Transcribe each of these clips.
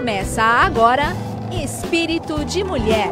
Começa agora Espírito de Mulher.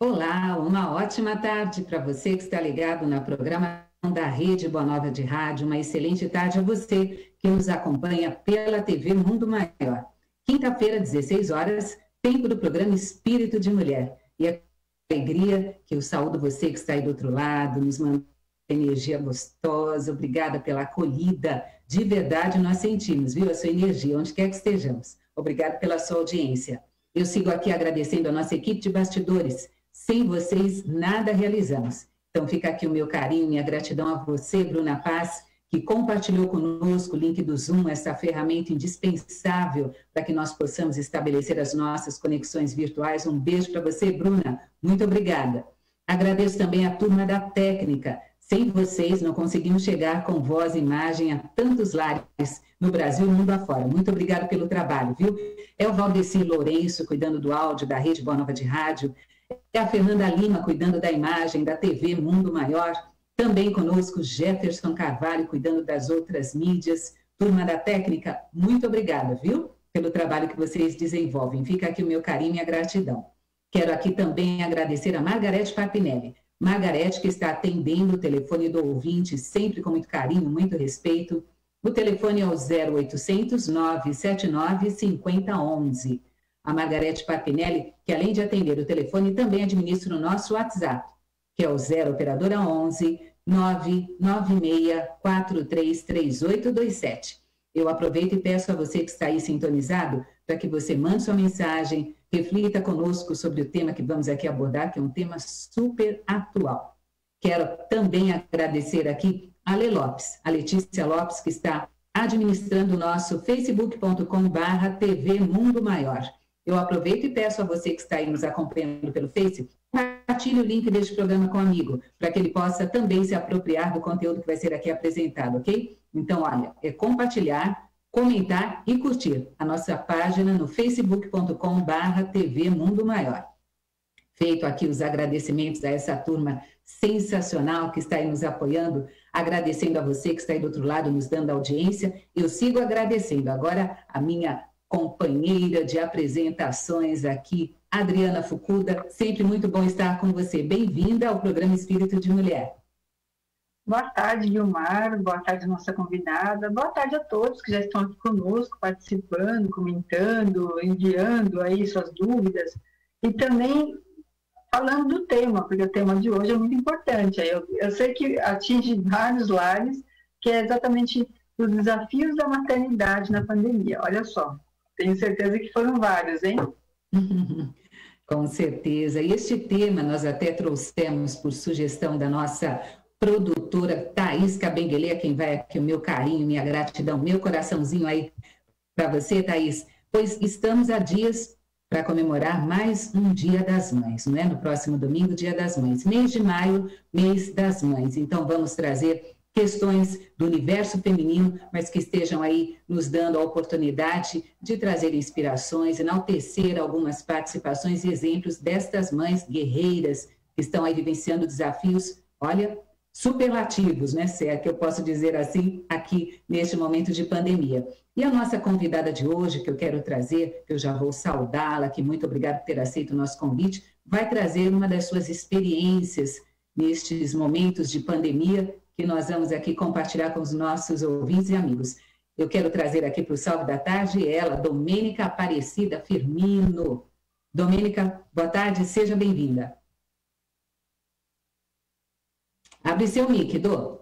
Olá, uma ótima tarde para você que está ligado na programação da Rede Boa Nova de Rádio. Uma excelente tarde a você que nos acompanha pela TV Mundo Maior. Quinta-feira, 16 horas, tempo do programa Espírito de Mulher. E é com alegria que eu saúdo você que está aí do outro lado, nos manda energia gostosa, obrigada pela acolhida. De verdade, nós sentimos, viu, a sua energia, onde quer que estejamos. Obrigada pela sua audiência. Eu sigo aqui agradecendo a nossa equipe de bastidores. Sem vocês, nada realizamos. Então, fica aqui o meu carinho, minha gratidão a você, Bruna Paz, que compartilhou conosco o link do Zoom, essa ferramenta indispensável para que nós possamos estabelecer as nossas conexões virtuais. Um beijo para você, Bruna. Muito obrigada. Agradeço também a turma da técnica. Sem vocês, não conseguimos chegar com voz e imagem a tantos lares no Brasil e mundo afora. Muito obrigada pelo trabalho, viu? É o Valdeci Lourenço, cuidando do áudio da Rede Boa Nova de Rádio. É a Fernanda Lima, cuidando da imagem da TV Mundo Maior. Também conosco Jefferson Carvalho, cuidando das outras mídias. Turma da técnica, muito obrigada, viu? Pelo trabalho que vocês desenvolvem. Fica aqui o meu carinho e a gratidão. Quero aqui também agradecer a Margarete Papinelli. Margarete, que está atendendo o telefone do ouvinte, sempre com muito carinho, muito respeito. O telefone é o 0800 979 5011 a Margarete Papinelli, que além de atender o telefone, também administra o nosso WhatsApp, que é o 0 operadora 11 996433827. Eu aproveito e peço a você que está aí sintonizado para que você mande sua mensagem, reflita conosco sobre o tema que vamos aqui abordar, que é um tema super atual. Quero também agradecer aqui a Lê Lopes, a Letícia Lopes, que está administrando o nosso facebook.com/barra TV Mundo Maior. Eu aproveito e peço a você que está aí nos acompanhando pelo Face, compartilhe o link deste programa com um amigo, para que ele possa também se apropriar do conteúdo que vai ser aqui apresentado, ok? Então, olha, é compartilhar, comentar e curtir a nossa página no facebook.com TV Mundo Maior. Feito aqui os agradecimentos a essa turma sensacional que está aí nos apoiando, agradecendo a você que está aí do outro lado nos dando audiência, eu sigo agradecendo agora a minha companheira de apresentações aqui, Adriana Fucuda. Sempre muito bom estar com você. Bem-vinda ao programa Espírito de Mulher. Boa tarde, Guilmar. Boa tarde, nossa convidada. Boa tarde a todos que já estão aqui conosco, participando, comentando, enviando aí suas dúvidas e também falando do tema, porque o tema de hoje é muito importante. Eu, eu sei que atinge vários lares, que é exatamente os desafios da maternidade na pandemia. Olha só, tenho certeza que foram vários, hein? Com certeza. E este tema nós até trouxemos por sugestão da nossa produtora Thaís Cabenguele, quem vai aqui o meu carinho, minha gratidão, meu coraçãozinho aí para você, Thaís, pois estamos a dias para comemorar mais um Dia das Mães, não é? No próximo domingo, Dia das Mães. Mês de maio, mês das mães. Então vamos trazer questões do universo feminino, mas que estejam aí nos dando a oportunidade de trazer inspirações, enaltecer algumas participações e exemplos destas mães guerreiras que estão aí vivenciando desafios, olha, superlativos, né? Se é que eu posso dizer assim, aqui neste momento de pandemia. E a nossa convidada de hoje, que eu quero trazer, que eu já vou saudá-la, que muito obrigada por ter aceito o nosso convite, vai trazer uma das suas experiências nestes momentos de pandemia que nós vamos aqui compartilhar com os nossos ouvintes e amigos. Eu quero trazer aqui para o Salve da Tarde ela, Domênica Aparecida Firmino. Domênica, boa tarde, seja bem-vinda. Abre seu mic, Dô.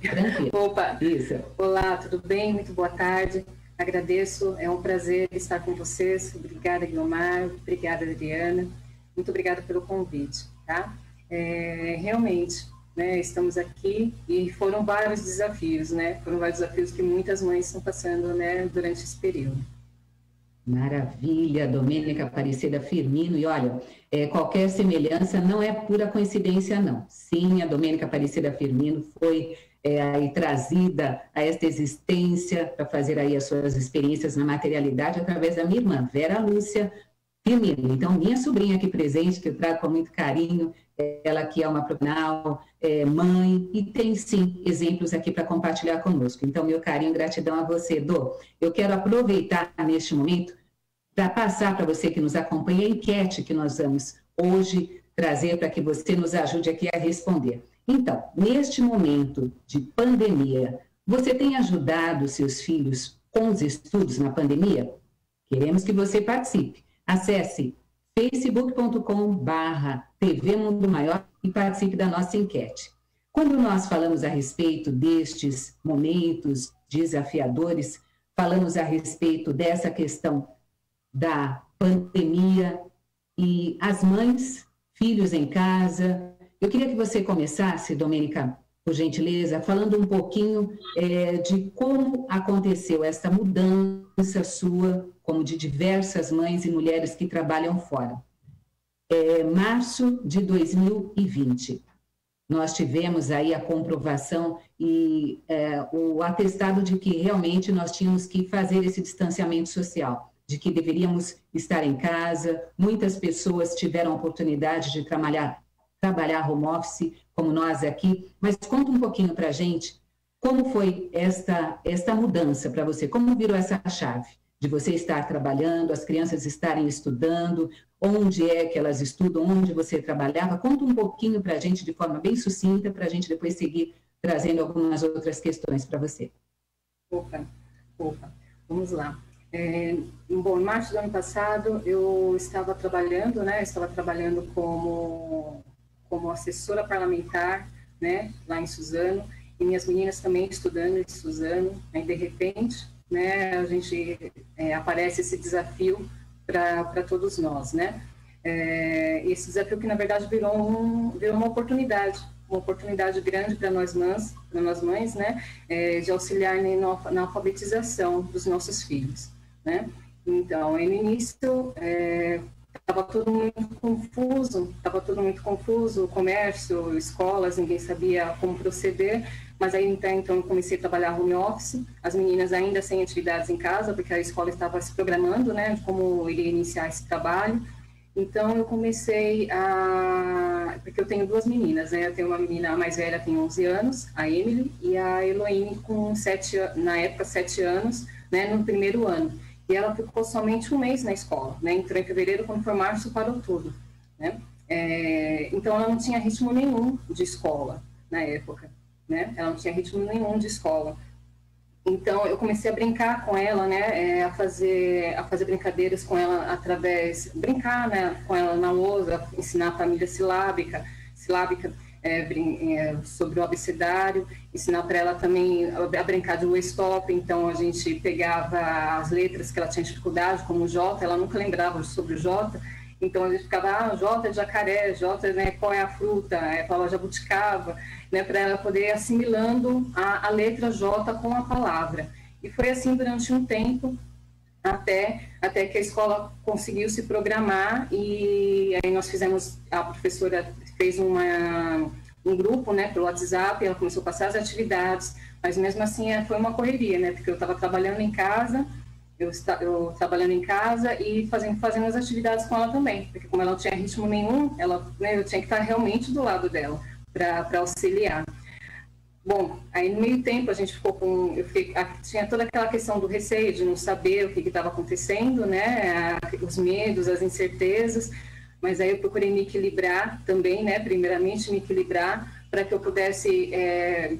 Tranquilo. Opa! Isso. Olá, tudo bem? Muito boa tarde. Agradeço, é um prazer estar com vocês. Obrigada, Guilmar. Obrigada, Adriana. Muito obrigada pelo convite, tá? É, realmente, né? Estamos aqui e foram vários desafios, né? Foram vários desafios que muitas mães estão passando, né, durante esse período. Maravilha, Domênica Aparecida Firmino. E olha, é, qualquer semelhança não é pura coincidência, não. Sim, a Domênica Aparecida Firmino foi é, aí trazida a esta existência para fazer aí as suas experiências na materialidade através da minha irmã, Vera Lúcia Firmino. Então, minha sobrinha aqui presente, que eu trago com muito carinho, ela que é uma profissional, é, mãe, e tem sim exemplos aqui para compartilhar conosco. Então, meu carinho, gratidão a você, Dô. Eu quero aproveitar neste momento para passar para você que nos acompanha a enquete que nós vamos hoje trazer para que você nos ajude aqui a responder. Então, neste momento de pandemia, você tem ajudado seus filhos com os estudos na pandemia? Queremos que você participe. Acesse facebook.com barra TV Mundo Maior e participe da nossa enquete. Quando nós falamos a respeito destes momentos desafiadores, falamos a respeito dessa questão da pandemia e as mães, filhos em casa. Eu queria que você começasse, Domênica, por gentileza, falando um pouquinho é, de como aconteceu essa mudança sua, como de diversas mães e mulheres que trabalham fora. É, março de 2020, nós tivemos aí a comprovação e é, o atestado de que realmente nós tínhamos que fazer esse distanciamento social, de que deveríamos estar em casa. Muitas pessoas tiveram a oportunidade de trabalhar, trabalhar home office, como nós aqui, mas conta um pouquinho para a gente como foi esta, esta mudança para você, como virou essa chave de você estar trabalhando, as crianças estarem estudando, onde é que elas estudam, onde você trabalhava. Conta um pouquinho para a gente de forma bem sucinta, para a gente depois seguir trazendo algumas outras questões para você. Opa, opa, vamos lá. É, bom, em março do ano passado eu estava trabalhando, né? Estava trabalhando como como assessora parlamentar, né, lá em Suzano, e minhas meninas também estudando em Suzano. Aí, de repente, né, a gente é, aparece esse desafio para todos nós, né? É, esse desafio que na verdade virou, um, virou uma oportunidade, uma oportunidade grande para nós mães, para nós mães, né, é, de auxiliar na, na alfabetização dos nossos filhos, né? Então, no início, é, estava tudo muito confuso, estava tudo muito confuso, comércio, escolas, ninguém sabia como proceder, mas aí então, eu comecei a trabalhar home office, as meninas ainda sem atividades em casa, porque a escola estava se programando, né, como iria iniciar esse trabalho, então eu comecei a, porque eu tenho duas meninas, né, eu tenho uma menina mais velha, tem 11 anos, a Emily, e a Eloine com sete, na época, 7 anos, né, no primeiro ano e ela ficou somente um mês na escola, né? Entrou em fevereiro, quando foi março, parou tudo, né? É, então, ela não tinha ritmo nenhum de escola na época, né? Ela não tinha ritmo nenhum de escola. Então, eu comecei a brincar com ela, né? É, a, fazer, a fazer brincadeiras com ela através... Brincar, né? Com ela na lousa, ensinar a família silábica, silábica é, é, sobre o abecedário, ensinar para ela também a brincar de stop, então a gente pegava as letras que ela tinha dificuldade, como J, ela nunca lembrava sobre o J, então a gente ficava, ah, J é jacaré, J, né, qual é a fruta, é palavra jabuticaba, né, para ela poder assimilando a, a letra J com a palavra. E foi assim durante um tempo, até, até que a escola conseguiu se programar e aí nós fizemos, a professora fez uma, um grupo, né, pelo WhatsApp, ela começou a passar as atividades, mas mesmo assim é, foi uma correria, né, porque eu estava trabalhando em casa, eu, eu trabalhando em casa e fazendo, fazendo as atividades com ela também, porque como ela não tinha ritmo nenhum, ela, né, eu tinha que estar realmente do lado dela para auxiliar. Bom, aí no meio tempo a gente ficou com, eu fiquei, tinha toda aquela questão do receio de não saber o que estava acontecendo, né, os medos, as incertezas, mas aí eu procurei me equilibrar também, né, primeiramente me equilibrar para que eu pudesse é,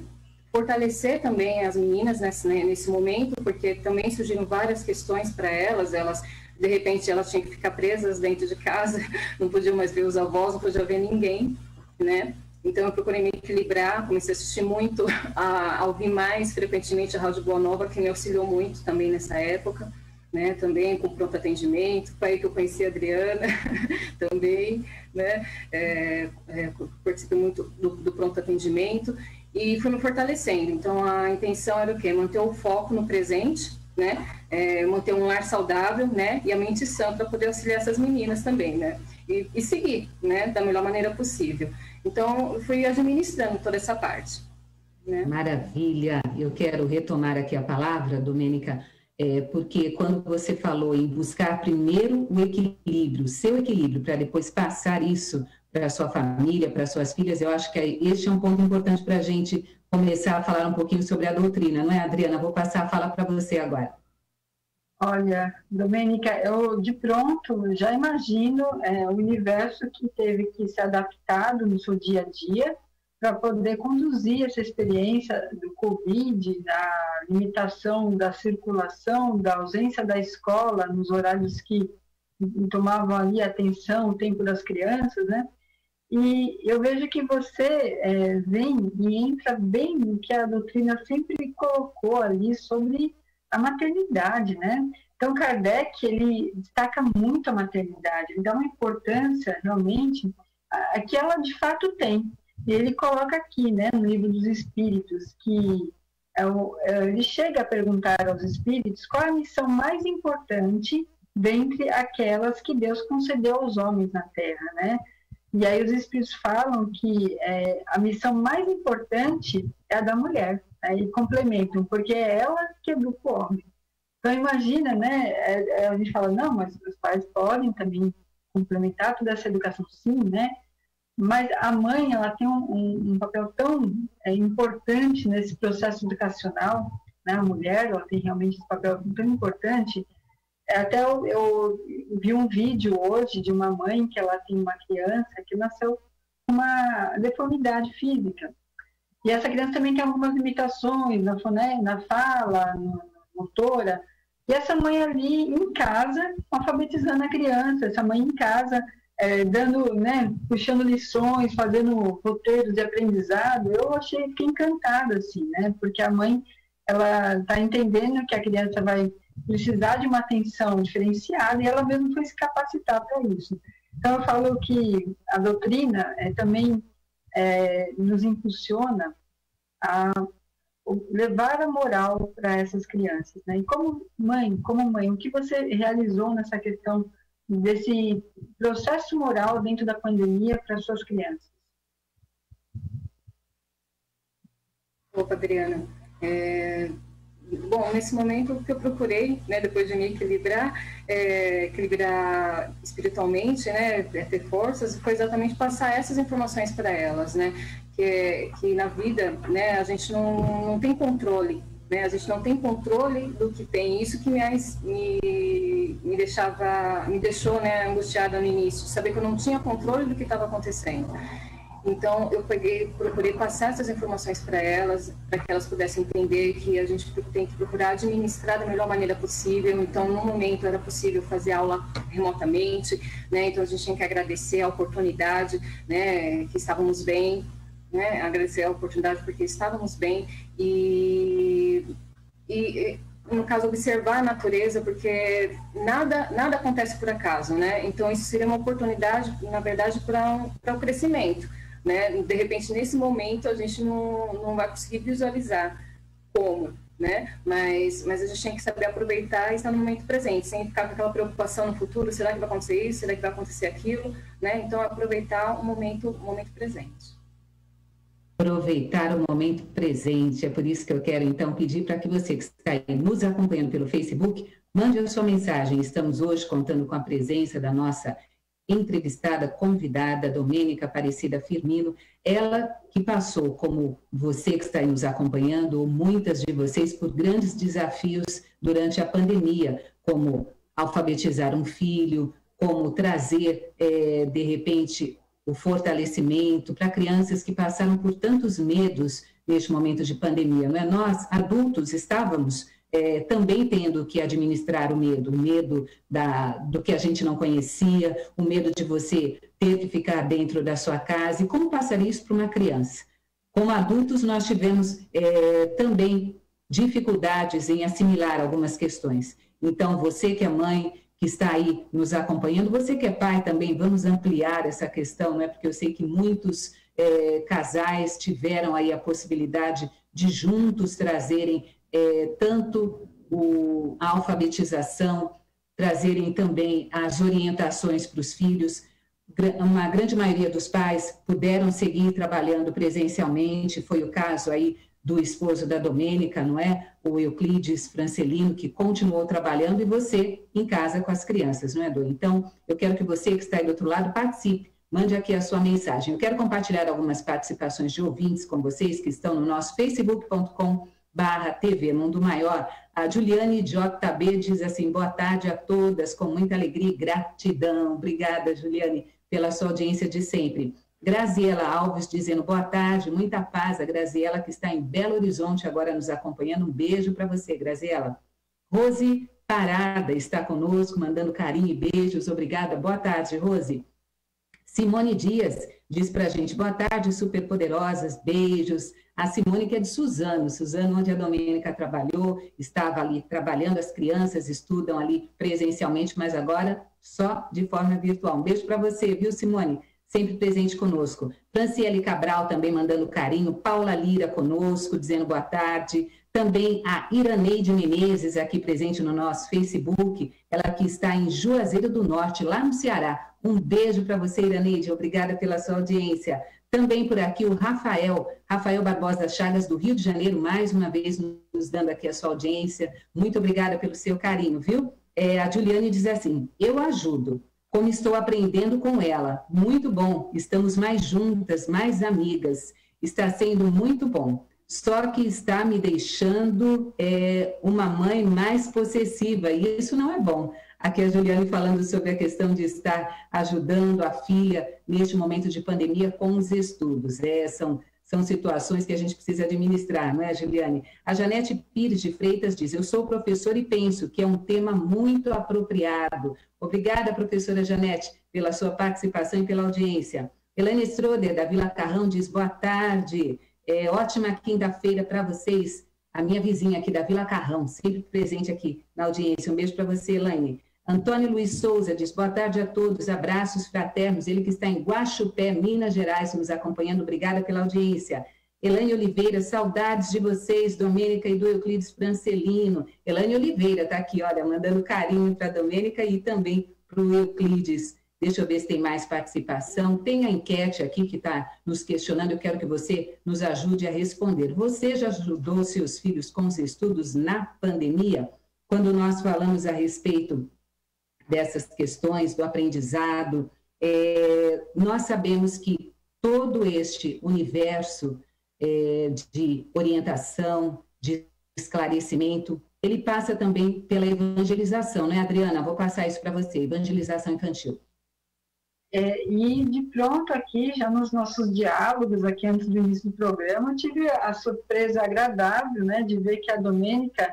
fortalecer também as meninas nesse, né, nesse momento, porque também surgiram várias questões para elas, elas de repente elas tinham que ficar presas dentro de casa, não podiam mais ver os avós, não podiam ver ninguém, né? Então eu procurei me equilibrar, comecei a assistir muito, a, a ouvir mais frequentemente a Rádio Boa Nova, que me auxiliou muito também nessa época né, também com pronto atendimento, foi aí que eu conheci a Adriana também, né, é, é, participei muito do, do, pronto atendimento e fui me fortalecendo. Então a intenção era o quê? Manter o foco no presente, né, é, manter um lar saudável, né, e a mente sã para poder auxiliar essas meninas também, né, e, e seguir, né, da melhor maneira possível. Então fui administrando toda essa parte. Né? Maravilha. Eu quero retomar aqui a palavra, Domênica é, porque quando você falou em buscar primeiro o equilíbrio, seu equilíbrio, para depois passar isso para sua família, para suas filhas. Eu acho que este é um ponto importante para a gente começar a falar um pouquinho sobre a doutrina, não é, Adriana? Vou passar a fala para você agora. Olha, Domênica, eu de pronto já imagino é, o universo que teve que se adaptar no seu dia a dia para poder conduzir essa experiência do Covid, da limitação da circulação, da ausência da escola nos horários que tomavam ali atenção, o tempo das crianças, né? E eu vejo que você é, vem e entra bem no que a doutrina sempre colocou ali sobre a maternidade, né? Então, Kardec, ele destaca muito a maternidade, ele dá uma importância, realmente, a, que ela de fato tem. E ele coloca aqui, né, no livro dos Espíritos, que é é, ele chega a perguntar aos Espíritos qual a missão mais importante dentre aquelas que Deus concedeu aos homens na Terra, né? E aí os Espíritos falam que é, a missão mais importante é a da mulher, aí né? complementam, porque é ela que educa o homem. Então imagina, né? É, é, a gente fala, não, mas os pais podem também complementar toda essa educação, sim, né? Mas a mãe, ela tem um, um, papel tão é, importante nesse processo educacional, né? A mulher, ela tem realmente esse papel tão importante até eu, eu, vi um vídeo hoje de uma mãe que ela tem uma criança que nasceu com uma deformidade física. E essa criança também tem algumas limitações na, na fala, na motora. E essa mãe ali em casa, alfabetizando a criança, essa mãe em casa, é, dando, né, puxando lições, fazendo roteiros de aprendizado, eu achei, fiquei encantada, assim, né, porque a mãe, ela está entendendo que a criança vai precisar de uma atenção diferenciada e ela mesma foi se capacitar para isso. Então, eu falo que a doutrina é, também é, nos impulsiona a levar a moral para essas crianças. Né? E como mãe, como mãe, o que você realizou nessa questão desse processo moral dentro da pandemia para suas crianças? Opa, Adriana. É, bom, nesse momento o que eu procurei, né, depois de me equilibrar, é, equilibrar espiritualmente, né, é ter forças, foi exatamente passar essas informações para elas, né, que, que na vida, né, a gente não, não tem controle, né, a gente não tem controle do que tem. Isso que me, me, me deixava, me deixou, né, angustiada no início, saber que eu não tinha controle do que estava acontecendo. Então, eu peguei, procurei passar essas informações para elas, para que elas pudessem entender que a gente tem que procurar administrar da melhor maneira possível. Então, no momento era possível fazer aula remotamente, né? Então, a gente tinha que agradecer a oportunidade, né? Que estávamos bem, né? Agradecer a oportunidade porque estávamos bem e, e no caso observar a natureza porque nada nada acontece por acaso né então isso seria uma oportunidade na verdade para para o crescimento né? De repente, nesse momento, a gente não, não vai conseguir visualizar como, né? Mas, mas a gente tem que saber aproveitar e estar no momento presente, sem ficar com aquela preocupação no futuro, será que vai acontecer isso, será que vai acontecer aquilo, né? Então, aproveitar o momento, o momento presente. Aproveitar o momento presente, é por isso que eu quero, então, pedir para que você que está aí nos acompanhando pelo Facebook, mande a sua mensagem. Estamos hoje contando com a presença da nossa entrevistada, convidada, Domênica Aparecida Firmino, ela que passou, como você que está aí nos acompanhando, ou muitas de vocês, por grandes desafios durante a pandemia, como alfabetizar um filho, como trazer, é, de repente, o fortalecimento para crianças que passaram por tantos medos neste momento de pandemia. Não é? Nós, adultos, estávamos é, também tendo que administrar o medo, o medo da, do que a gente não conhecia, o medo de você ter que ficar dentro da sua casa. E como passar isso para uma criança? Como adultos, nós tivemos é, também dificuldades em assimilar algumas questões. Então, você que é mãe, que está aí nos acompanhando, você que é pai também, vamos ampliar essa questão, né? porque eu sei que muitos é, casais tiveram aí a possibilidade de juntos trazerem é, tanto o, a alfabetização, trazerem também as orientações para os filhos. Uma grande maioria dos pais puderam seguir trabalhando presencialmente, foi o caso aí do esposo da Domênica, não é? O Euclides Francelino, que continuou trabalhando, e você em casa com as crianças, não é, Dô? Então, eu quero que você que está aí do outro lado participe. mande aqui a sua mensagem. Eu quero compartilhar algumas participações de ouvintes com vocês que estão no nosso facebook.com barra TV Mundo Maior. A Juliane JB diz assim, boa tarde a todas, com muita alegria e gratidão. Obrigada, Juliane, pela sua audiência de sempre. Graziela Alves dizendo boa tarde, muita paz. A Graziela que está em Belo Horizonte agora nos acompanhando. Um beijo para você, Graziela. Rose Parada está conosco, mandando carinho e beijos. Obrigada. Boa tarde, Rose. Simone Dias diz para a gente, boa tarde, superpoderosas, beijos. A Simone, que é de Suzano, Suzano, onde a Domênica trabalhou, estava ali trabalhando, as crianças estudam ali presencialmente, mas agora só de forma virtual. Um beijo para você, viu, Simone? Sempre presente conosco. Franciele Cabral também mandando carinho, Paula Lira conosco, dizendo boa tarde. Também a Iraneide Menezes, aqui presente no nosso Facebook, ela que está em Juazeiro do Norte, lá no Ceará. Um beijo para você, Iraneide, obrigada pela sua audiência. Também por aqui o Rafael, Rafael Barbosa Chagas, do Rio de Janeiro, mais uma vez nos dando aqui a sua audiência. Muito obrigada pelo seu carinho, viu? É, a Juliane diz assim: Eu ajudo, como estou aprendendo com ela. Muito bom, estamos mais juntas, mais amigas. Está sendo muito bom só que está me deixando é, uma mãe mais possessiva, e isso não é bom. Aqui a Juliane falando sobre a questão de estar ajudando a filha neste momento de pandemia com os estudos. É, são, são situações que a gente precisa administrar, não é, Juliane? A Janete Pires de Freitas diz: Eu sou professora e penso que é um tema muito apropriado. Obrigada, professora Janete, pela sua participação e pela audiência. Elaine Stroder, da Vila Carrão, diz: Boa tarde. É, ótima quinta-feira para vocês. A minha vizinha aqui da Vila Carrão, sempre presente aqui na audiência. Um beijo para você, Elaine. Antônio Luiz Souza diz: boa tarde a todos, abraços fraternos. Ele que está em Guaxupé, Minas Gerais, nos acompanhando. Obrigada pela audiência. Elaine Oliveira, saudades de vocês, Domênica e do Euclides Francelino. Elaine Oliveira está aqui, olha, mandando carinho para a Domênica e também para o Euclides. Deixa eu ver se tem mais participação. Tem a enquete aqui que está nos questionando. Eu quero que você nos ajude a responder. Você já ajudou seus filhos com os estudos na pandemia? Quando nós falamos a respeito dessas questões do aprendizado, é, nós sabemos que todo este universo é, de orientação, de esclarecimento, ele passa também pela evangelização, né, Adriana? Vou passar isso para você, evangelização infantil. É, e de pronto aqui, já nos nossos diálogos aqui antes do início do programa, eu tive a surpresa agradável, né, de ver que a Domênica,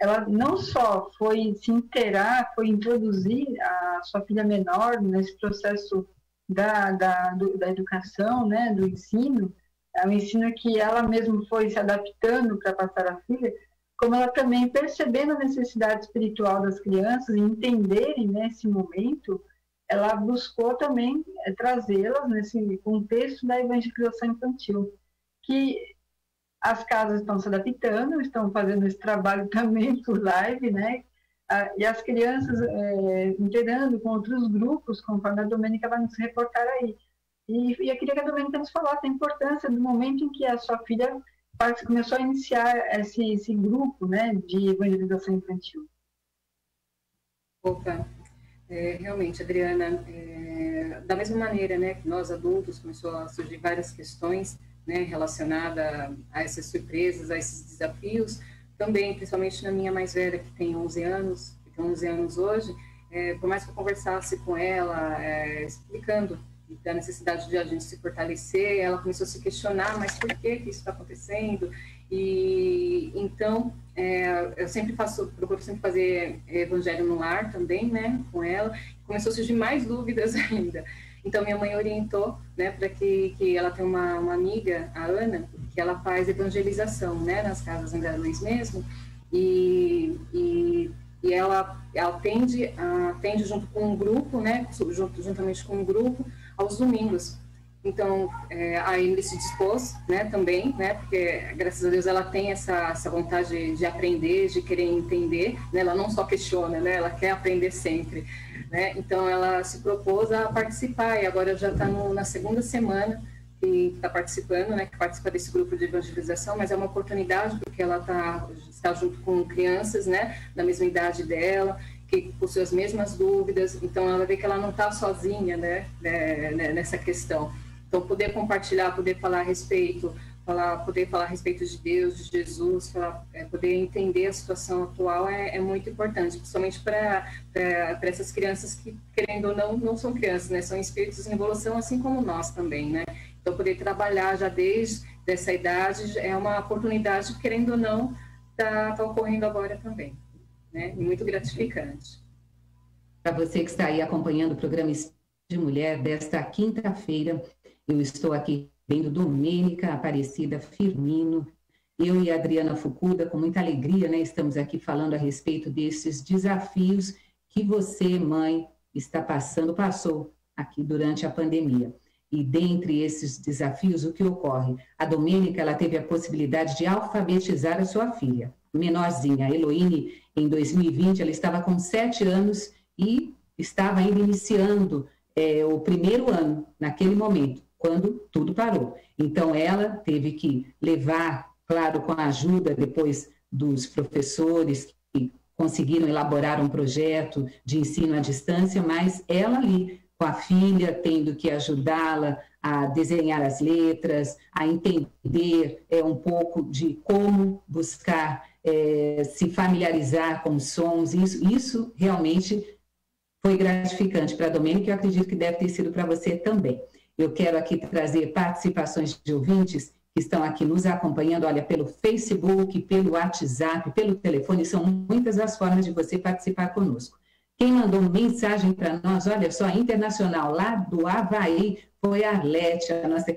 ela não só foi se inteirar, foi introduzir a sua filha menor nesse processo da, da, do, da educação, né, do ensino, é um ensino que ela mesma foi se adaptando para passar a filha, como ela também percebendo a necessidade espiritual das crianças e entenderem nesse momento ela buscou também é, trazê-las nesse contexto da evangelização infantil, que as casas estão se adaptando, estão fazendo esse trabalho também por live, né? e as crianças é, com outros grupos, conforme a Domênica vai nos reportar aí. E, e eu queria que a Domênica nos falasse a importância do momento em que a sua filha começou a iniciar esse, esse grupo né, de evangelização infantil. Opa, é, realmente, Adriana, é, da mesma maneira né, que nós adultos começou a surgir várias questões né, relacionadas a essas surpresas, a esses desafios, também, principalmente na minha mais velha, que tem 11 anos, que tem 11 anos hoje, é, por mais que eu conversasse com ela, é, explicando da necessidade de a gente se fortalecer, ela começou a se questionar, mas por que, que isso está acontecendo? E então é, eu sempre faço, procuro sempre fazer evangelho no lar também, né, com ela. Começou a surgir mais dúvidas ainda. Então minha mãe orientou, né, para que, que ela tem uma, uma amiga, a Ana, que ela faz evangelização, né, nas casas Luiz mesmo. E, e, e ela, ela atende, atende junto com um grupo, né, junto, juntamente com um grupo, aos domingos. Então, é, a Emily se dispôs, né, também, né, porque graças a Deus ela tem essa, essa vontade de, de aprender, de querer entender, né, ela não só questiona, né, ela quer aprender sempre, né, então ela se propôs a participar e agora já está na segunda semana que está participando, né, que participa desse grupo de evangelização, mas é uma oportunidade porque ela tá, está junto com crianças, né, da mesma idade dela, que possui as mesmas dúvidas, então ela vê que ela não está sozinha, né, né, né, nessa questão. Então, poder compartilhar, poder falar a respeito, falar, poder falar a respeito de Deus, de Jesus, falar, é, poder entender a situação atual é, é muito importante, principalmente para essas crianças que, querendo ou não, não são crianças, né, são espíritos em evolução, assim como nós também, né. Então, poder trabalhar já desde essa idade é uma oportunidade, querendo ou não, está tá ocorrendo agora também né? E muito gratificante. Para você que está aí acompanhando o programa de Mulher desta quinta-feira, eu estou aqui vendo Domênica Aparecida Firmino, eu e Adriana Fucuda, com muita alegria, né, estamos aqui falando a respeito desses desafios que você, mãe, está passando, passou aqui durante a pandemia. E dentre esses desafios, o que ocorre? A Domênica, ela teve a possibilidade de alfabetizar a sua filha, menorzinha, a Eloine, em 2020, ela estava com sete anos e estava ainda iniciando é, o primeiro ano, naquele momento, quando tudo parou. Então, ela teve que levar, claro, com a ajuda depois dos professores que conseguiram elaborar um projeto de ensino à distância, mas ela ali, com a filha, tendo que ajudá-la a desenhar as letras, a entender é, um pouco de como buscar é, se familiarizar com os sons, isso, isso realmente foi gratificante para a Domênica e eu acredito que deve ter sido para você também. Eu quero aqui trazer participações de ouvintes que estão aqui nos acompanhando, olha, pelo Facebook, pelo WhatsApp, pelo telefone, são muitas as formas de você participar conosco. Quem mandou mensagem para nós, olha só, internacional, lá do Havaí, foi a Arlete, a nossa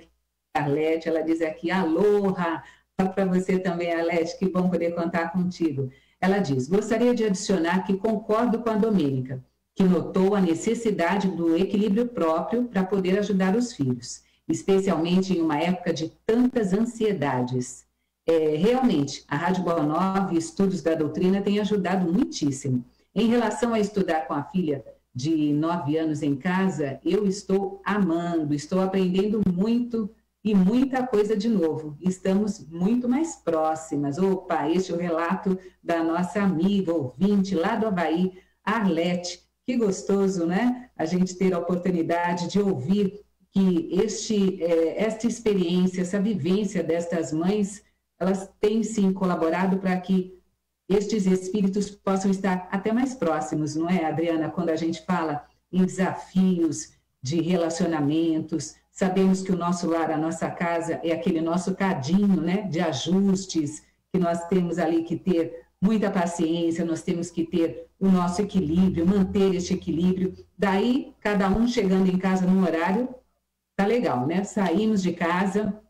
Arlete, ela diz aqui, aloha, para você também, Alete, que bom poder contar contigo. Ela diz: gostaria de adicionar que concordo com a Domênica, que notou a necessidade do equilíbrio próprio para poder ajudar os filhos, especialmente em uma época de tantas ansiedades. É, realmente, a Rádio Boa Nova e estudos da doutrina têm ajudado muitíssimo. Em relação a estudar com a filha de nove anos em casa, eu estou amando, estou aprendendo muito e muita coisa de novo. Estamos muito mais próximas. Opa, este é o relato da nossa amiga ouvinte lá do Havaí, Arlete. Que gostoso, né? A gente ter a oportunidade de ouvir que este, é, esta experiência, essa vivência destas mães, elas têm sim colaborado para que estes espíritos possam estar até mais próximos, não é, Adriana? Quando a gente fala em desafios de relacionamentos, Sabemos que o nosso lar, a nossa casa, é aquele nosso cadinho né, de ajustes, que nós temos ali que ter muita paciência, nós temos que ter o nosso equilíbrio, manter este equilíbrio. Daí, cada um chegando em casa no horário, tá legal, né? Saímos de casa,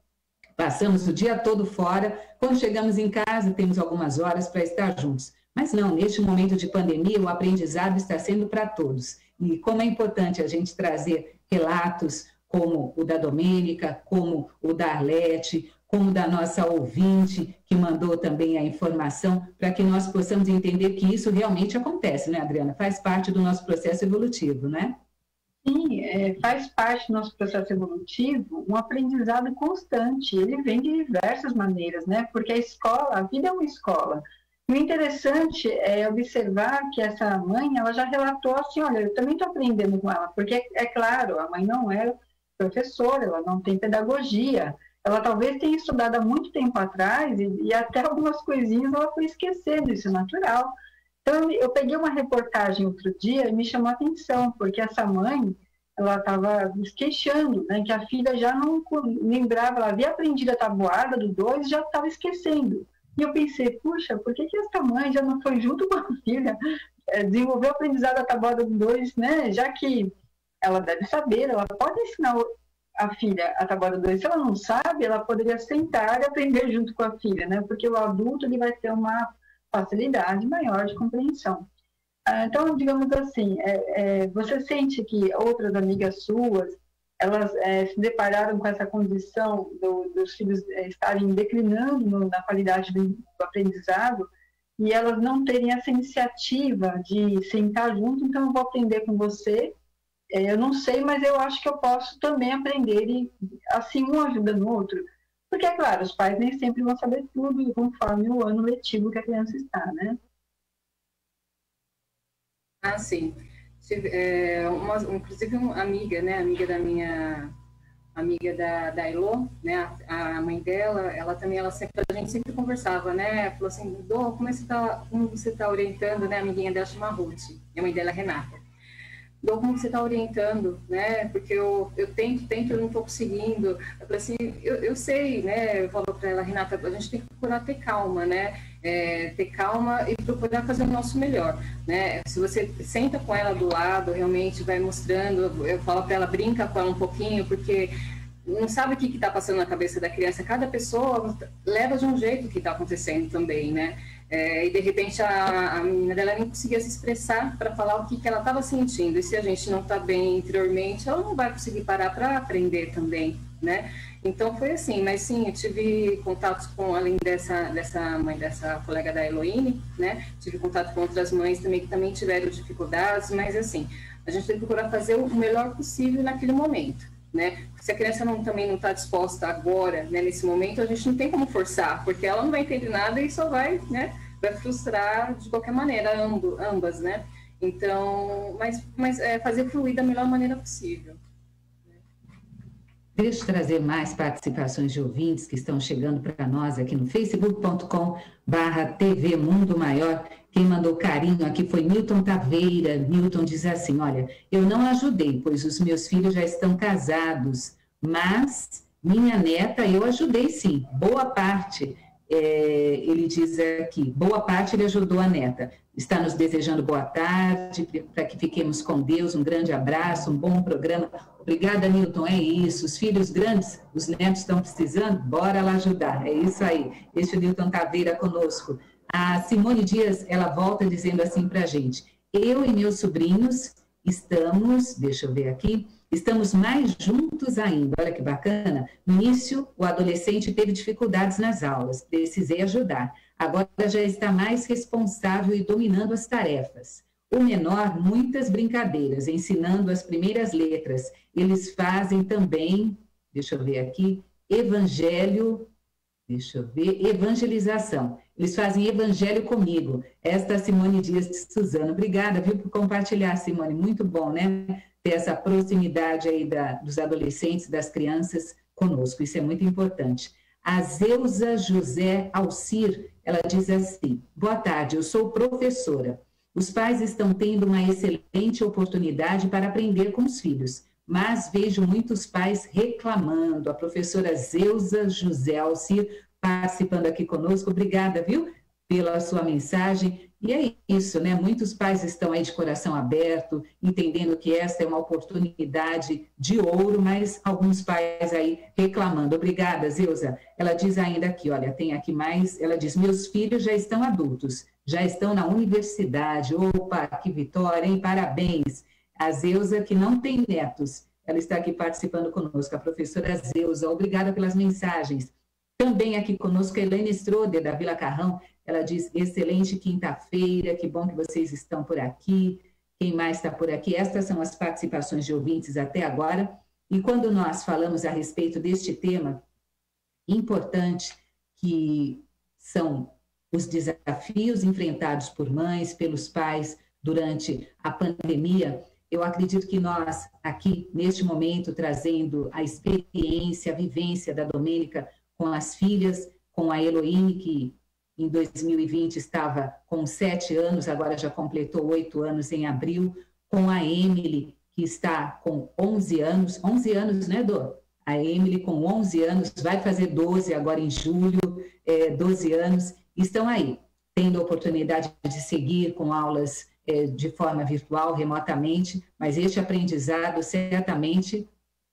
passamos o dia todo fora, quando chegamos em casa, temos algumas horas para estar juntos. Mas não, neste momento de pandemia, o aprendizado está sendo para todos. E como é importante a gente trazer relatos, como o da Domênica, como o da Arlete, como da nossa ouvinte, que mandou também a informação, para que nós possamos entender que isso realmente acontece, né, Adriana? Faz parte do nosso processo evolutivo, né? Sim, é, faz parte do nosso processo evolutivo um aprendizado constante. Ele vem de diversas maneiras, né? Porque a escola, a vida é uma escola. E o interessante é observar que essa mãe, ela já relatou assim, olha, eu também estou aprendendo com ela, porque é, é claro, a mãe não é professora, ela não tem pedagogia. Ela talvez tenha estudado há muito tempo atrás e, e até algumas coisinhas ela foi esquecendo, isso é natural. Então, eu peguei uma reportagem outro dia e me chamou a atenção, porque essa mãe, ela estava se queixando, né, que a filha já não lembrava, ela havia aprendido a tabuada do dois já estava esquecendo. E eu pensei, puxa, por que, que essa mãe já não foi junto com a filha é, desenvolver o aprendizado da tabuada do dois, né, já que ela deve saber, ela pode ensinar a filha a tabuada 2. Se ela não sabe, ela poderia sentar e aprender junto com a filha, né? Porque o adulto ele vai ter uma facilidade maior de compreensão. Ah, então, digamos assim, é, é, você sente que outras amigas suas, elas é, se depararam com essa condição do, dos filhos é, estarem declinando na qualidade do, do aprendizado e elas não terem essa iniciativa de sentar junto, então eu vou aprender com você eu não sei, mas eu acho que eu posso também aprender e assim um ajuda no outro. Porque, é claro, os pais nem sempre vão saber tudo conforme o ano letivo que a criança está, né? Ah, sim. Tive, é, uma, inclusive uma amiga, né, amiga da minha amiga da, da Elo, né, a, a, mãe dela, ela também, ela sempre, a gente sempre conversava, né, falou assim, Dô, como, é você tá, como você está orientando, né, a amiguinha dela chama Ruth, e a mãe dela é Renata. Dô, como você está orientando, né, porque eu, eu tento, tento, eu não estou conseguindo. Eu assim, eu, eu sei, né, eu falo para ela, Renata, a gente tem que procurar ter calma, né, é, ter calma e procurar fazer o nosso melhor, né? Se você senta com ela do lado, realmente vai mostrando, eu falo para ela, brinca com ela um pouquinho, porque não sabe o que está passando na cabeça da criança. Cada pessoa leva de um jeito o que está acontecendo também, né? É, e de repente a, a menina dela nem conseguia se expressar para falar o que, que ela estava sentindo. E se a gente não está bem interiormente, ela não vai conseguir parar para aprender também, né? Então foi assim, mas sim, eu tive contatos com, além dessa, dessa mãe, dessa colega da Eloine, né? Tive contato com outras mães também que também tiveram dificuldades, mas assim, a gente tem que procurar fazer o melhor possível naquele momento, né? Se a criança não, também não está disposta agora, né, nesse momento, a gente não tem como forçar, porque ela não vai entender nada e só vai, né? Vai frustrar de qualquer maneira, ambas, né? Então, mas, mas é, fazer fluir da melhor maneira possível. Deixa eu trazer mais participações de ouvintes que estão chegando para nós aqui no facebook.com barra TV Mundo Maior. Quem mandou carinho aqui foi Milton Taveira. Milton diz assim, olha, eu não ajudei, pois os meus filhos já estão casados, mas minha neta eu ajudei sim, boa parte. É, ele diz aqui, boa parte ele ajudou a neta. Está nos desejando boa tarde, para que fiquemos com Deus. Um grande abraço, um bom programa. Obrigada, Newton. É isso. Os filhos grandes, os netos estão precisando? Bora lá ajudar. É isso aí. Este Newton Caveira conosco. A Simone Dias, ela volta dizendo assim para a gente: Eu e meus sobrinhos estamos, deixa eu ver aqui, estamos mais juntos ainda. Olha que bacana. No início, o adolescente teve dificuldades nas aulas, precisei ajudar. Agora já está mais responsável e dominando as tarefas. O menor, muitas brincadeiras, ensinando as primeiras letras. Eles fazem também, deixa eu ver aqui, evangelho, deixa eu ver, evangelização. Eles fazem evangelho comigo. Esta é Simone Dias de Suzano. Obrigada, viu, por compartilhar, Simone. Muito bom, né? Ter essa proximidade aí da, dos adolescentes, das crianças conosco. Isso é muito importante. A Zeusa José Alcir, ela diz assim: Boa tarde, eu sou professora. Os pais estão tendo uma excelente oportunidade para aprender com os filhos, mas vejo muitos pais reclamando. A professora Zeusa José Alcir participando aqui conosco. Obrigada, viu, pela sua mensagem. E é isso, né? Muitos pais estão aí de coração aberto, entendendo que essa é uma oportunidade de ouro, mas alguns pais aí reclamando. Obrigada, Zeusa. Ela diz ainda aqui, olha, tem aqui mais, ela diz: "Meus filhos já estão adultos, já estão na universidade. Opa, que vitória, hein? Parabéns. A Zeusa que não tem netos, ela está aqui participando conosco, a professora Zeusa. Obrigada pelas mensagens. Também aqui conosco a Helene Stroder, da Vila Carrão, ela diz: excelente quinta-feira, que bom que vocês estão por aqui. Quem mais está por aqui? Estas são as participações de ouvintes até agora. E quando nós falamos a respeito deste tema importante, que são os desafios enfrentados por mães, pelos pais durante a pandemia, eu acredito que nós, aqui, neste momento, trazendo a experiência, a vivência da Domênica com as filhas, com a Eloine, que em 2020 estava com sete anos, agora já completou oito anos em abril, com a Emily, que está com 11 anos, 11 anos, né, Dô? A Emily com 11 anos, vai fazer 12 agora em julho, é, 12 anos, estão aí, tendo a oportunidade de seguir com aulas é, de forma virtual, remotamente, mas este aprendizado certamente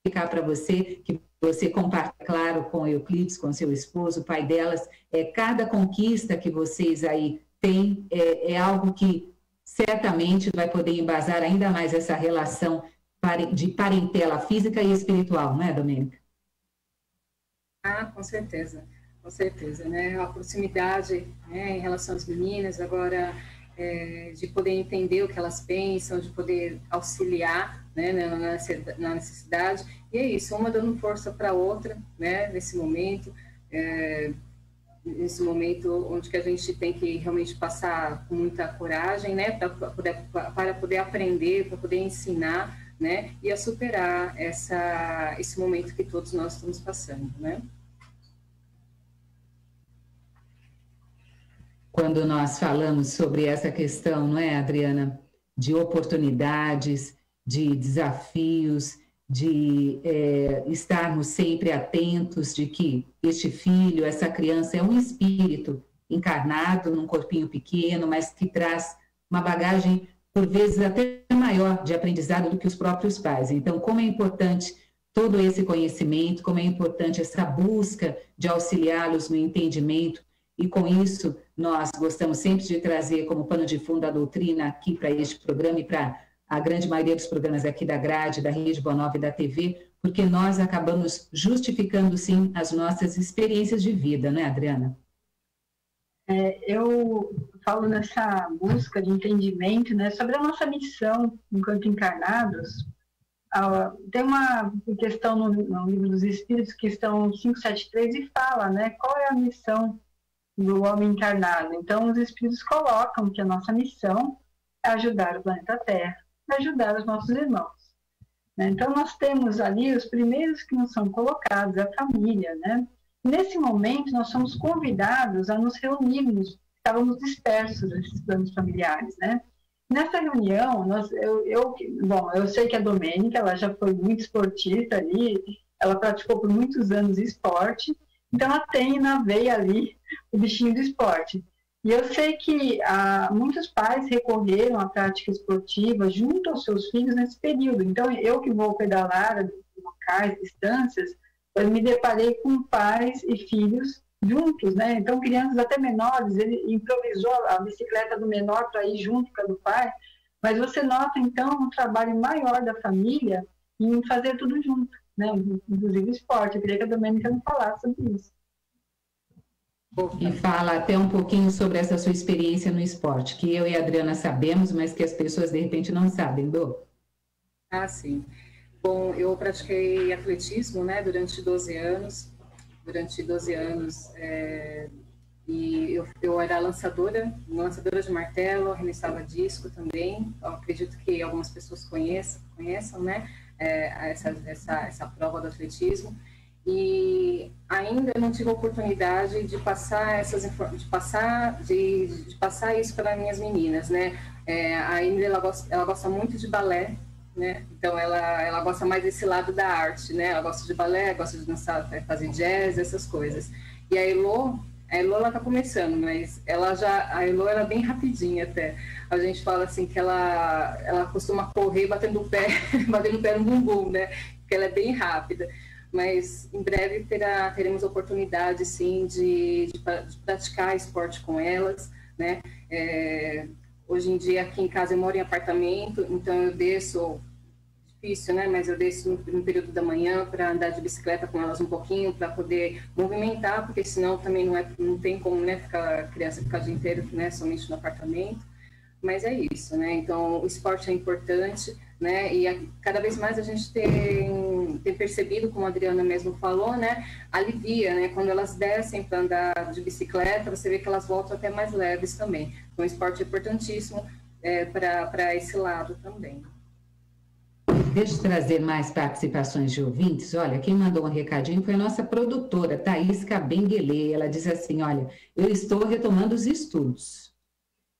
ficar para você que você compartilha, claro, com Euclides, com seu esposo, o pai delas, é, cada conquista que vocês aí têm é, é algo que certamente vai poder embasar ainda mais essa relação de parentela física e espiritual, não é, Domênica? Ah, com certeza, com certeza, né? A proximidade né, em relação às meninas, agora é, de poder entender o que elas pensam, de poder auxiliar né, na necessidade e é isso, uma dando força para a outra, né, nesse momento. É, nesse momento onde que a gente tem que realmente passar com muita coragem, né, para poder, para poder aprender, para poder ensinar, né, e a superar essa, esse momento que todos nós estamos passando, né. Quando nós falamos sobre essa questão, não é, Adriana, de oportunidades, de desafios, de é, estarmos sempre atentos de que este filho, essa criança é um espírito encarnado num corpinho pequeno, mas que traz uma bagagem por vezes até maior de aprendizado do que os próprios pais. Então, como é importante todo esse conhecimento, como é importante essa busca de auxiliá-los no entendimento, e com isso nós gostamos sempre de trazer como pano de fundo a doutrina aqui para este programa e para a grande maioria dos programas aqui da grade, da Rede Boa Nova e da TV, porque nós acabamos justificando, sim, as nossas experiências de vida, não é, Adriana? É, eu falo nessa busca de entendimento né, sobre a nossa missão enquanto encarnados. Ah, tem uma questão no, no, livro dos Espíritos, questão 573, e fala né, qual é a missão do homem encarnado. Então, os Espíritos colocam que a nossa missão é ajudar o planeta Terra para ajudar os nossos irmãos. Né? Então, nós temos ali os primeiros que nos são colocados, a família. Né? Nesse momento, nós somos convidados a nos reunirmos, estávamos dispersos esses planos familiares. Né? Nessa reunião, nós, eu, eu, bom, eu sei que a Domênica, ela já foi muito esportista ali, ela praticou por muitos anos esporte, então ela tem na veia ali o bichinho do esporte. E eu sei que ah, muitos pais recorreram à prática esportiva junto aos seus filhos nesse período. Então, eu que vou pedalar locais, distâncias, eu me deparei com pais e filhos juntos, né? Então, crianças até menores, ele improvisou a bicicleta do menor para ir junto com a do pai, mas você nota, então, um trabalho maior da família em fazer tudo junto, né? Inclusive esporte. Eu queria que a Domênica me falasse sobre isso. E fala até um pouquinho sobre essa sua experiência no esporte, que eu e a Adriana sabemos, mas que as pessoas de repente não sabem, Dô. Ah, sim. Bom, eu pratiquei atletismo, né, durante 12 anos. Durante 12 anos, é, e eu, eu era lançadora, lançadora de martelo, arremessava disco também. Eu acredito que algumas pessoas conheçam, conheçam né, é, essa, essa, essa prova do atletismo e ainda não tive a oportunidade de passar essas de passar de, de passar isso para minhas meninas né? É, ainda ela gosta, ela gosta muito de balé né? Então ela ela gosta mais desse lado da arte né? Ela gosta de balé gosta de dançar é, fazer jazz essas coisas. E a Elo a Elo ela tá começando mas ela já a Elo era é bem rapidinha até. A gente fala assim que ela ela costuma correr batendo o pé batendo o pé no bumbum né? Porque ela é bem rápida mas em breve terá, teremos oportunidade, sim, de, de, de praticar esporte com elas, né? É, hoje em dia, aqui em casa, eu moro em apartamento, então eu desço, difícil, né? Mas eu desço no, no período da manhã para andar de bicicleta com elas um pouquinho, para poder movimentar, porque senão também não, é, não tem como, né? Ficar, a criança ficar o dia inteiro, né? Somente no apartamento. Mas é isso, né? Então, o esporte é importante, né? E a, cada vez mais a gente tem, tem percebido, como a Adriana mesmo falou, né? Alivia, né? Quando elas descem para andar de bicicleta, você vê que elas voltam até mais leves também. Então, o esporte é importantíssimo é, para esse lado também. Deixa eu trazer mais participações de ouvintes. Olha, quem mandou um recadinho foi a nossa produtora, Thaís Cabenguele. Ela diz assim: Olha, eu estou retomando os estudos.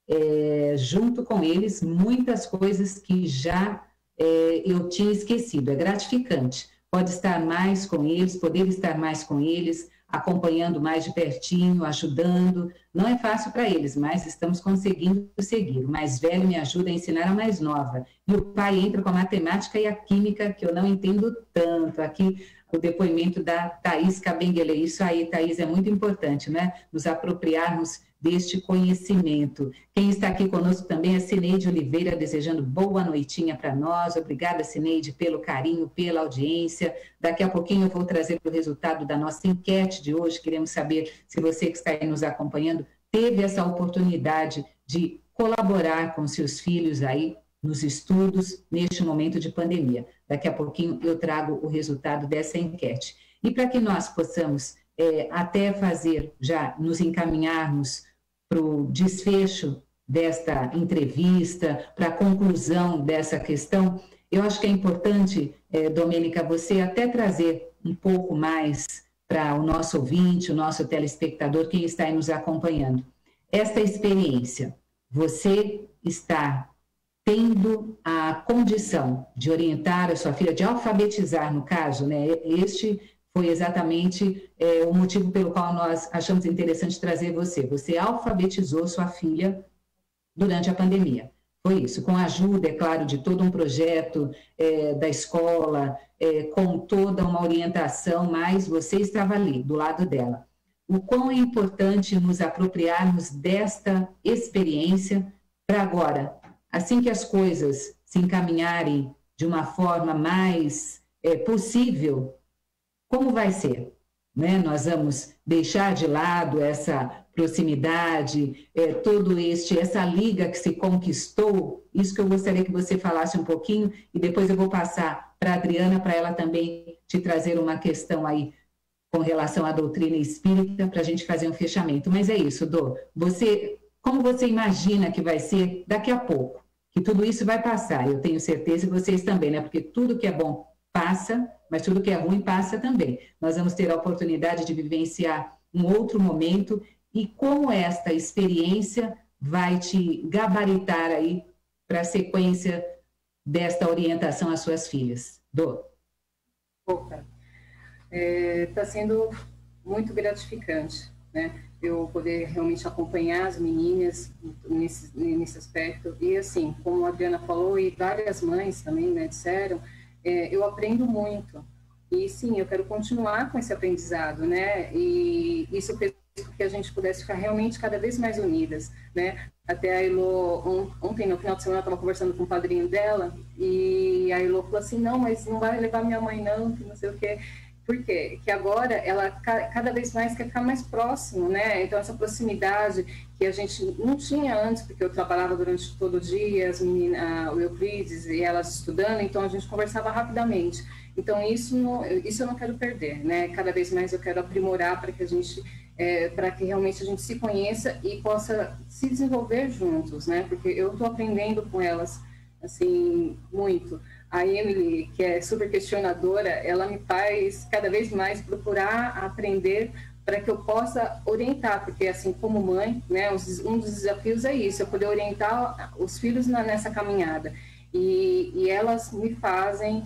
É, junto com eles, muitas coisas que já é, eu tinha esquecido. É gratificante. Pode estar mais com eles, poder estar mais com eles, acompanhando mais de pertinho, ajudando. Não é fácil para eles, mas estamos conseguindo seguir. O mais velho me ajuda a ensinar a mais nova. E o pai entra com a matemática e a química, que eu não entendo tanto. Aqui o depoimento da Thaís Cabenguele. Isso aí, Thaís, é muito importante, né? Nos apropriarmos deste conhecimento. Quem está aqui conosco também é Cineide Oliveira, desejando boa noitinha para nós. Obrigada, Cineide, pelo carinho, pela audiência. Daqui a pouquinho eu vou trazer o resultado da nossa enquete de hoje. Queremos saber se você que está aí nos acompanhando teve essa oportunidade de colaborar com seus filhos aí nos estudos neste momento de pandemia. Daqui a pouquinho eu trago o resultado dessa enquete. E para que nós possamos é, até fazer, já nos encaminharmos para o desfecho desta entrevista, para a conclusão dessa questão, eu acho que é importante, é, Domênica, você até trazer um pouco mais para o nosso ouvinte, o nosso telespectador, quem está aí nos acompanhando. Esta experiência, você está tendo a condição de orientar a sua filha, de alfabetizar, no caso, né? Este foi exatamente é, o motivo pelo qual nós achamos interessante trazer você. Você alfabetizou sua filha durante a pandemia. Foi isso, com a ajuda, é claro, de todo um projeto é, da escola, é, com toda uma orientação, mas você estava ali, do lado dela. O quão é importante nos apropriarmos desta experiência para agora, assim que as coisas se encaminharem de uma forma mais é, possível, como vai ser? Né? Nós vamos deixar de lado essa proximidade, é, todo este, essa liga que se conquistou, isso que eu gostaria que você falasse um pouquinho, e depois eu vou passar para a Adriana, para ela também te trazer uma questão aí com relação à doutrina espírita, para a gente fazer um fechamento. Mas é isso, Dô, você, como você imagina que vai ser daqui a pouco? Que tudo isso vai passar, eu tenho certeza, e vocês também, né? Porque tudo que é bom passa, mas tudo que é ruim passa também. Nós vamos ter a oportunidade de vivenciar um outro momento e como esta experiência vai te gabaritar aí para a sequência desta orientação às suas filhas. Dô. Opa, está é, tá sendo muito gratificante, né? Eu poder realmente acompanhar as meninas nesse, nesse aspecto. E assim, como a Adriana falou, e várias mães também né, disseram, é, eu aprendo muito. E sim, eu quero continuar com esse aprendizado, né? E isso fez que a gente pudesse ficar realmente cada vez mais unidas, né? Até a Elo, ontem no final de semana, eu estava conversando com o padrinho dela e a Elo falou assim, não, mas não vai levar minha mãe não, que não sei o quê. Por quê? Que agora ela cada vez mais quer ficar mais próximo, né? Então, essa proximidade que a gente não tinha antes, porque eu trabalhava durante todo o dia, as meninas, o Euclides e elas estudando, então a gente conversava rapidamente. Então, isso, não, isso eu não quero perder, né? Cada vez mais eu quero aprimorar para que a gente é, para que realmente a gente se conheça e possa se desenvolver juntos, né? Porque eu estou aprendendo com elas, assim, muito. A Emily, que é super questionadora, ela me faz cada vez mais procurar aprender para que eu possa orientar, porque assim como mãe, né, um dos desafios é isso, é poder orientar os filhos na, nessa caminhada. E, e, elas me fazem,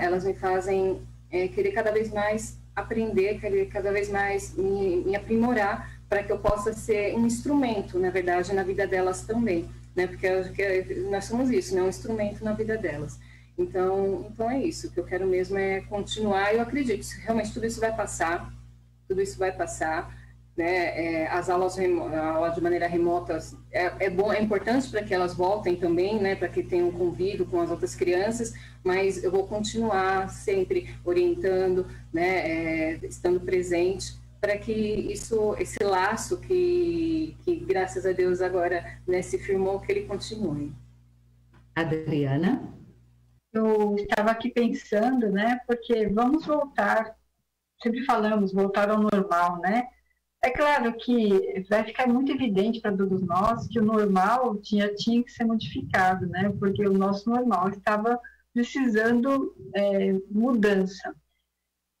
elas me fazem é, querer cada vez mais aprender, querer cada vez mais me, me aprimorar para que eu possa ser um instrumento, na verdade, na vida delas também, né? Porque, porque nós somos isso, né? Um instrumento na vida delas. Então, então é isso. O que eu quero mesmo é continuar. Eu acredito realmente tudo isso vai passar, tudo isso vai passar né, é, as aulas, aulas de maneira remota é, é, bom, é importante para que elas voltem também, né, para que tenham convívio com as outras crianças, mas eu vou continuar sempre orientando, né, é, estando presente para que isso, esse laço que, que graças a Deus agora né, se firmou, que ele continue. Adriana? Eu estava aqui pensando, né, porque vamos voltar, sempre falamos, voltar ao normal, né, é claro que vai ficar muito evidente para todos nós que o normal tinha, tinha que ser modificado, né? Porque o nosso normal estava precisando é, mudança.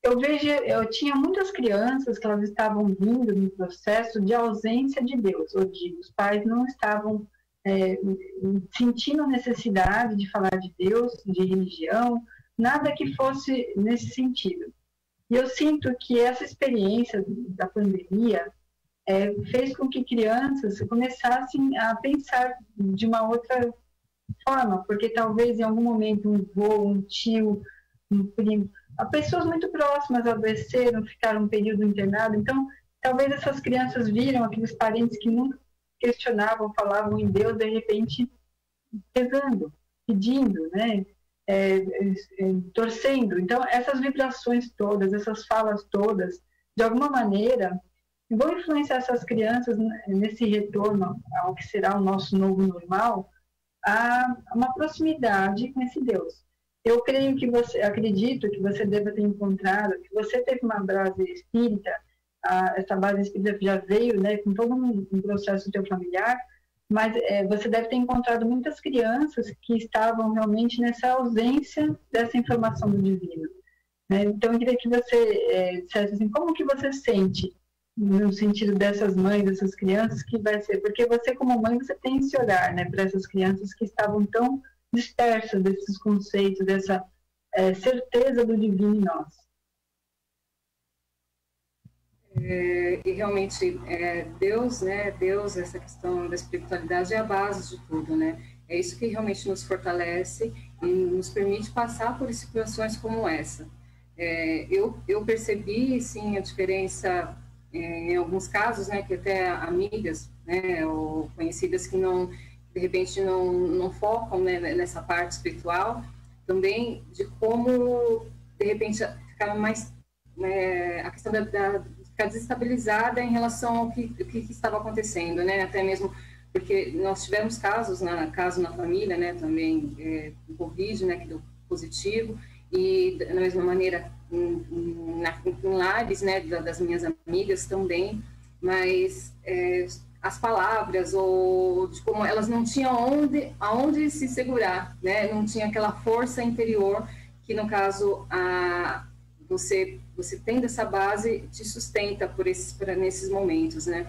Eu vejo, eu tinha muitas crianças que elas estavam vindo no processo de ausência de Deus, ou de os pais não estavam é, sentindo necessidade de falar de Deus, de religião, nada que fosse nesse sentido. E eu sinto que essa experiência da pandemia é, fez com que crianças começassem a pensar de uma outra forma, porque talvez em algum momento um avô, um tio, um primo, pessoas muito próximas adoeceram, ficaram um período internado, então talvez essas crianças viram aqueles parentes que nunca questionavam, falavam em Deus, de repente pegando, pedindo, né? é, é, torcendo. Então, essas vibrações todas, essas falas todas, de alguma maneira, vão influenciar essas crianças nesse retorno ao que será o nosso novo normal, a uma proximidade com esse Deus. Eu creio que você, acredito que você deva ter encontrado, que você teve uma base espírita a, essa base espírita já veio, né, com todo um, um processo teu familiar, mas é, você deve ter encontrado muitas crianças que estavam realmente nessa ausência dessa informação do divino. Né? Então, eu queria que você é, dissesse assim, como que você sente no sentido dessas mães, dessas crianças, que vai ser, porque você como mãe, você tem esse olhar, né, para essas crianças que estavam tão dispersas desses conceitos, dessa é, certeza do divino em nós. É, e realmente é, Deus, né? Deus, essa questão da espiritualidade é a base de tudo, né? É isso que realmente nos fortalece e nos permite passar por situações como essa. É, eu, eu percebi, sim, a diferença é, em alguns casos, né? Que até amigas, né? Ou conhecidas que não, de repente, não, não focam né, nessa parte espiritual, também de como, de repente, ficava mais né, a questão da, da, ficar desestabilizada em relação ao que, que, que, estava acontecendo, né? Até mesmo porque nós tivemos casos, na, caso na família, né? Também é, Covid, né? Que deu positivo e da mesma maneira em, em lares, né? Das minhas amigas também, mas é, as palavras ou de como elas não tinham onde, aonde se segurar, né? Não tinha aquela força interior que no caso a você você tendo essa base te sustenta por esses por, nesses momentos, né?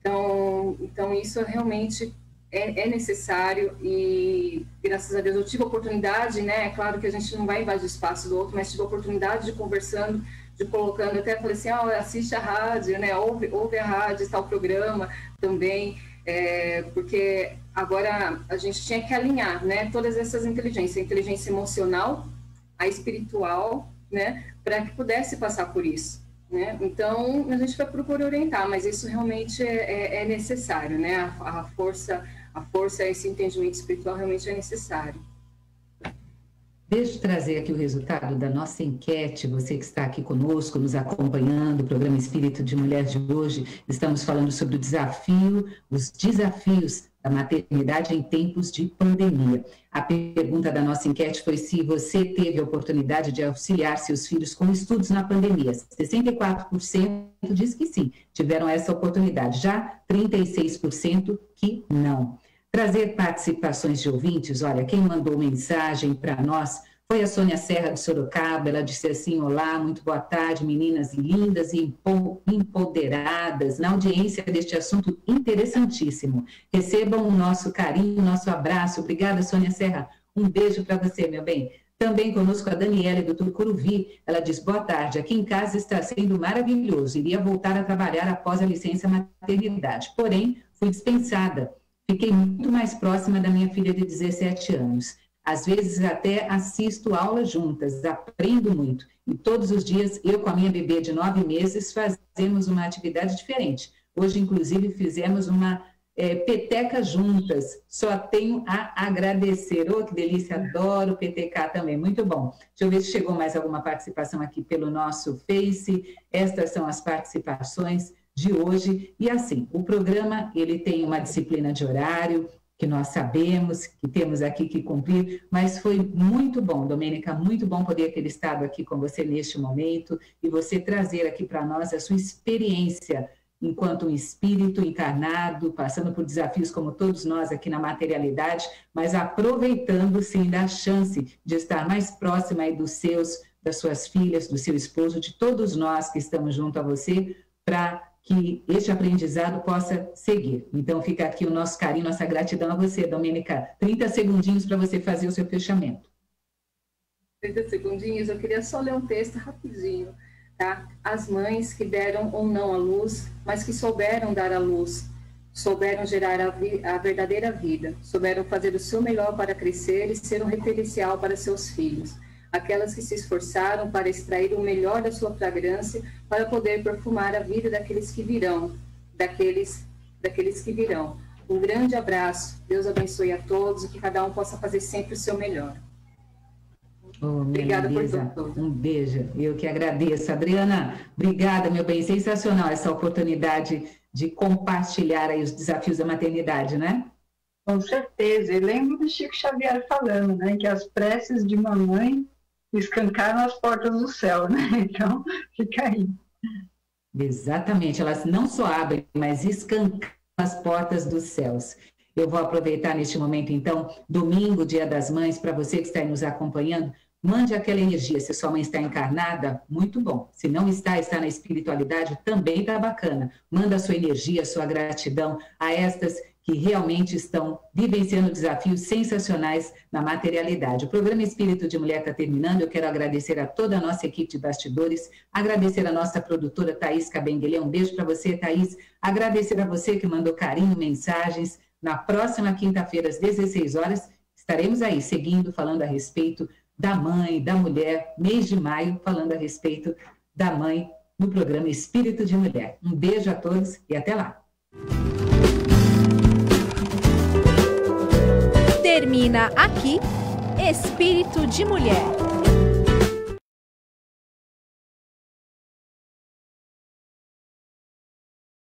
Então então isso realmente é, é, necessário e graças a Deus eu tive a oportunidade, né? É claro que a gente não vai invadir o espaço do outro, mas tive a oportunidade de conversando de colocando, até falei assim, assiste a rádio, né, ouve, ouve a rádio, está o programa também, é, porque agora a gente tinha que alinhar, né, todas essas inteligências, a inteligência emocional, a espiritual, né, para que pudesse passar por isso, né, então a gente vai procurar orientar, mas isso realmente é, é, é necessário, né, a, a força, a força, esse entendimento espiritual realmente é necessário. Deixa eu trazer aqui o resultado da nossa enquete. Você que está aqui conosco, nos acompanhando, o programa Espírito de Mulher de hoje, estamos falando sobre o desafio, os desafios da maternidade em tempos de pandemia. A pergunta da nossa enquete foi se você teve a oportunidade de auxiliar seus filhos com estudos na pandemia. 64% diz que sim, tiveram essa oportunidade. Já 36% que não trazer participações de ouvintes. Olha, quem mandou mensagem para nós foi a Sônia Serra de Sorocaba. Ela disse assim: Olá, muito boa tarde, meninas lindas e empoderadas, na audiência deste assunto interessantíssimo. Recebam o nosso carinho, o nosso abraço. Obrigada, Sônia Serra. Um beijo para você, meu bem. Também conosco a Daniela do Tucuruvi. Ela diz: Boa tarde, aqui em casa está sendo maravilhoso. Iria voltar a trabalhar após a licença maternidade, porém, fui dispensada. Fiquei muito mais próxima da minha filha de 17 anos. Às vezes até assisto aulas juntas, aprendo muito. E todos os dias, eu com a minha bebê de nove meses, fazemos uma atividade diferente. Hoje, inclusive, fizemos uma é, peteca juntas. Só tenho a agradecer. Oh, que delícia, adoro PTK também, muito bom. Deixa eu ver se chegou mais alguma participação aqui pelo nosso Face. Estas são as participações de hoje. E assim, o programa ele tem uma disciplina de horário que nós sabemos que temos aqui que cumprir, mas foi muito bom, Domênica, muito bom poder ter estado aqui com você neste momento e você trazer aqui para nós a sua experiência enquanto um espírito encarnado, passando por desafios como todos nós aqui na materialidade, mas aproveitando sim da chance de estar mais próxima aí dos seus, das suas filhas, do seu esposo, de todos nós que estamos junto a você, para que este aprendizado possa seguir. Então, fica aqui o nosso carinho, nossa gratidão a você, Domênica. 30 segundinhos para você fazer o seu fechamento. 30 segundinhos, eu queria só ler um texto rapidinho, tá? As mães que deram ou não a luz, mas que souberam dar a luz, souberam gerar a, a verdadeira vida, souberam fazer o seu melhor para crescer e ser um referencial para seus filhos aquelas que se esforçaram para extrair o melhor da sua fragrância para poder perfumar a vida daqueles que virão, daqueles, daqueles que virão. Um grande abraço, Deus abençoe a todos e que cada um possa fazer sempre o seu melhor. Oh, obrigada por tudo. Um beijo, eu que agradeço. Adriana, obrigada, meu bem. Sensacional essa oportunidade de compartilhar aí os desafios da maternidade, né? Com certeza. E lembro do Chico Xavier falando, né, que as preces de mamãe escancaram as portas do céu, né? Então, fica aí. Exatamente, elas não só abrem, mas escancam as portas dos céus. Eu vou aproveitar neste momento, então, domingo, dia das mães, para você que está nos acompanhando, mande aquela energia. Se sua mãe está encarnada, muito bom. Se não está, está na espiritualidade, também está bacana. Manda a sua energia, a sua gratidão a estas que realmente estão vivenciando desafios sensacionais na materialidade. O programa Espírito de Mulher está terminando. Eu quero agradecer a toda a nossa equipe de bastidores, agradecer a nossa produtora Thaís Cabenguele. Um beijo para você, Thaís. Agradecer a você que mandou carinho, mensagens. Na próxima quinta-feira, às 16 horas, estaremos aí seguindo, falando a respeito da mãe, da mulher, mês de maio, falando a respeito da mãe no programa Espírito de Mulher. Um beijo a todos e até lá. Termina aqui Espírito de Mulher.